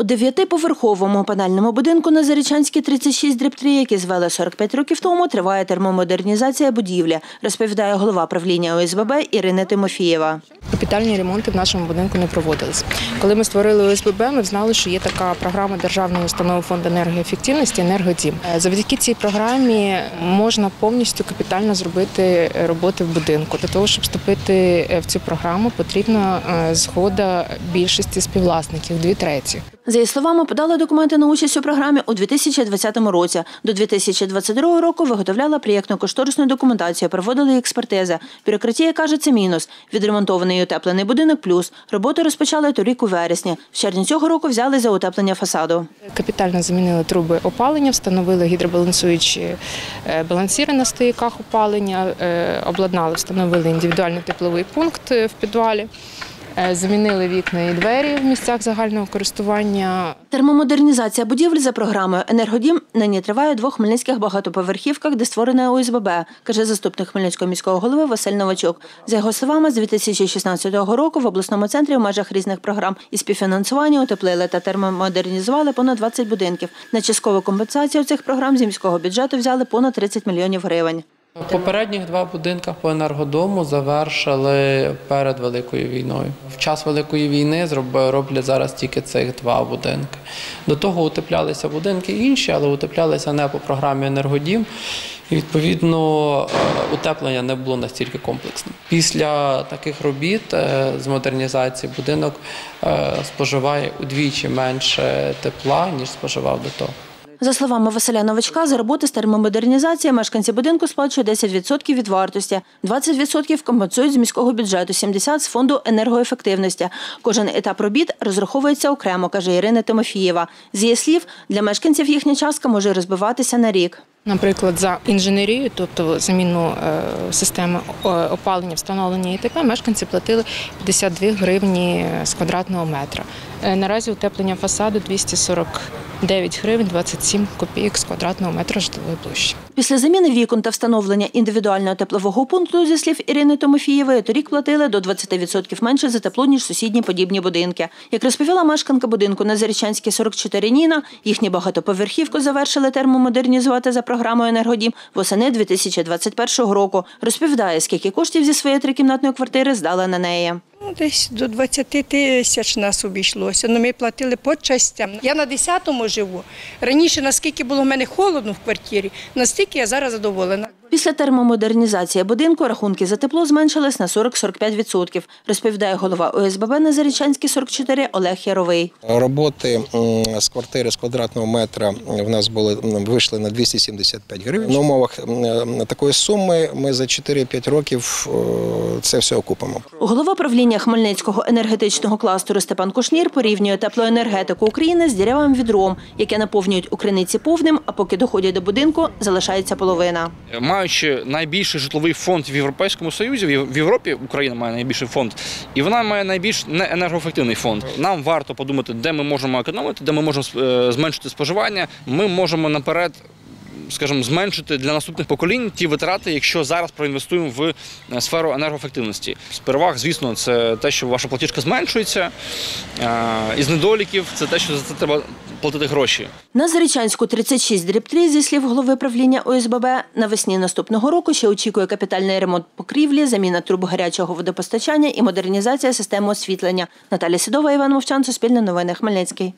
У дев'ятиповерховому панельному будинку на Зарічанській 36 дріб 3, який звели 45 років тому, триває термомодернізація будівлі, розповідає голова правління ОСББ Ірина Тимофієва. Капітальні ремонти в нашому будинку не проводились. Коли ми створили ОСББ, ми знали, що є така програма Державної установи фонду енергоефективності Енергодім. Е, Завдяки цій програмі можна повністю капітально зробити роботи в будинку. Для того, щоб вступити е, в цю програму, потрібна е, згода більшості співвласників, дві треті. За її словами, подали документи на участь у програмі у 2020 році. До 2022 року виготовляла проєктно-кошторисну документацію, проводили експертизи. Бюрократія каже, це мінус. Відремонтований і утеплений будинок плюс. Роботи розпочали торік у вересні. В червні цього року взяли за утеплення фасаду. Капітально замінили труби опалення, встановили гідробалансуючі е, балансіри на стояках опалення, е, обладнали, встановили індивідуальний тепловий пункт е, в підвалі, замінили вікна і двері в місцях загального користування. Термомодернізація будівель за програмою Енергодім нині триває у двох хмельницьких багатоповерхівках, де створена ОСББ, каже заступник Хмельницького міського голови Василь Новачук. За його словами, з 2016 року в обласному центрі в межах різних програм і співфінансування утеплили та термомодернізували понад 20 будинків. На часткову компенсацію цих програм зі міського бюджету взяли понад 30 мільйонів гривень. Попередніх два будинка по енергодому завершили перед великою війною. В час великої війни роблять зараз тільки цих два будинки. До того утеплялися будинки інші, але утеплялися не по програмі енергодім. І відповідно е, утеплення не було настільки комплексним. Після таких робіт е, з модернізації будинок е, споживає удвічі менше тепла ніж споживав до того. За словами Василя Новачка, за роботи з термомодернізації мешканці будинку сплачують 10% від вартості, 20% компенсують з міського бюджету, 70% з фонду енергоефективності. Кожен етап робіт розраховується окремо, каже Ірина Тимофієва. З її слів, для мешканців їхня частка може розбиватися на рік. Наприклад, за інженерію, тобто заміну е, системи е, опалення, встановлення ІТП, мешканці платили 52 гривні з квадратного метра. Е, Наразі утеплення фасаду 249 гривень 27 копійок з квадратного метра житлової площі. Після заміни вікон та встановлення індивідуального теплового пункту, зі слів Ірини Тимофієвої, торік платили до 20% менше за тепло, ніж сусідні подібні будинки. Як розповіла мешканка будинку на Зарічанській 44 Ніна, їхню багатоповерхівку завершили термомодернізувати за програмою «Енергодім» восени 2021 року. Розповідає, скільки коштів зі своєї трикімнатної квартири здала на неї. Ну, десь до 20 тисяч нас обійшлося. але ми платили по частям. Я на 10-му живу. Раніше, наскільки було в мене холодно в квартирі, настільки я зараз задоволена. Після термомодернізації будинку рахунки за тепло зменшились на 40-45%, розповідає голова ОСББ на Зарічанській 44 Олег Яровий. Роботи з квартири з квадратного метра в нас були вийшли на 275 гривень. На умовах такої суми ми за 4-5 років е, це все окупимо. Голова правління Хмельницького енергетичного кластеру Степан Кушнір порівнює теплоенергетику України з дірявим відром, яке наповнюють у криниці повним, а поки доходять до будинку, залишається половина. Маючи найбільший житловий фонд в Європейському Союзі, в Європі Україна має найбільший фонд, і вона має найбільш неенергоефективний фонд. Нам варто подумати, де ми можемо економити, де ми можемо е, зменшити споживання. Ми можемо наперед. Скажімо, зменшити для наступних поколінь ті витрати, якщо зараз проінвестуємо в е, сферу енергоефективності. З переваг, звісно, це те, що ваша платіжка зменшується. Е, Із недоліків це те, що за це треба платити гроші. На Зарічанську 36 дріб 3, зі слів голови правління ОСББ, навесні наступного року ще очікує капітальний ремонт покрівлі, заміна труб гарячого водопостачання і модернізація системи освітлення. Наталя Сідова, Іван Мовчан, Суспільне новини, Хмельницький.